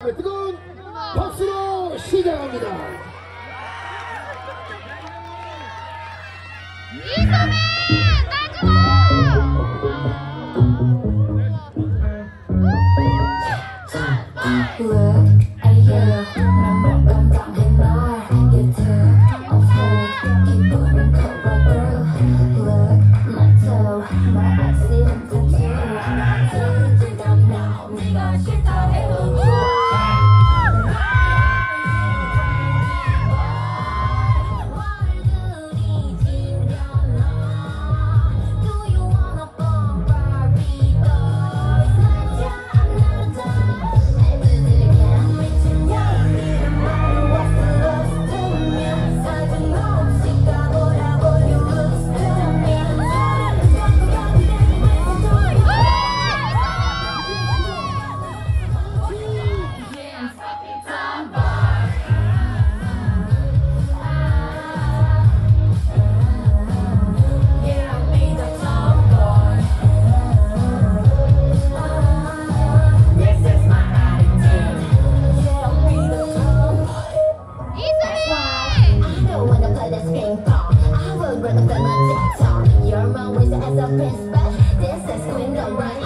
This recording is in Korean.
뜨거운 박수로 시작합니다. 이소매 song. Your mom is as a prince, but this is Queen the Run.